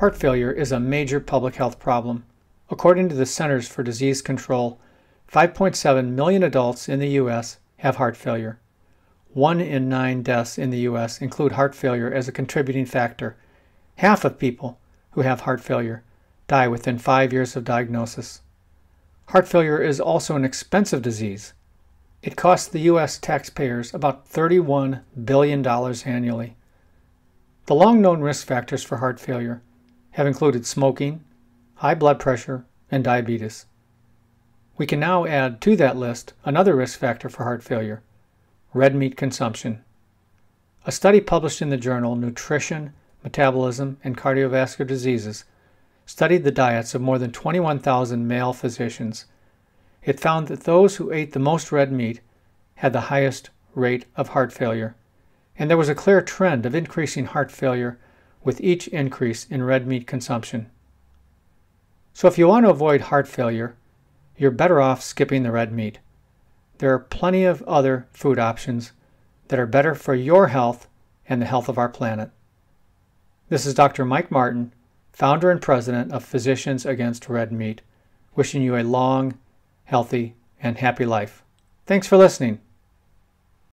Heart failure is a major public health problem. According to the Centers for Disease Control, 5.7 million adults in the U.S. have heart failure. One in nine deaths in the U.S. include heart failure as a contributing factor. Half of people who have heart failure die within five years of diagnosis. Heart failure is also an expensive disease. It costs the U.S. taxpayers about $31 billion annually. The long known risk factors for heart failure have included smoking, high blood pressure, and diabetes. We can now add to that list another risk factor for heart failure red meat consumption. A study published in the journal Nutrition, Metabolism, and Cardiovascular Diseases studied the diets of more than 21,000 male physicians. It found that those who ate the most red meat had the highest rate of heart failure, and there was a clear trend of increasing heart failure with each increase in red meat consumption. So if you want to avoid heart failure, you're better off skipping the red meat. There are plenty of other food options that are better for your health and the health of our planet. This is Dr. Mike Martin, founder and president of Physicians Against Red Meat, wishing you a long, healthy, and happy life. Thanks for listening.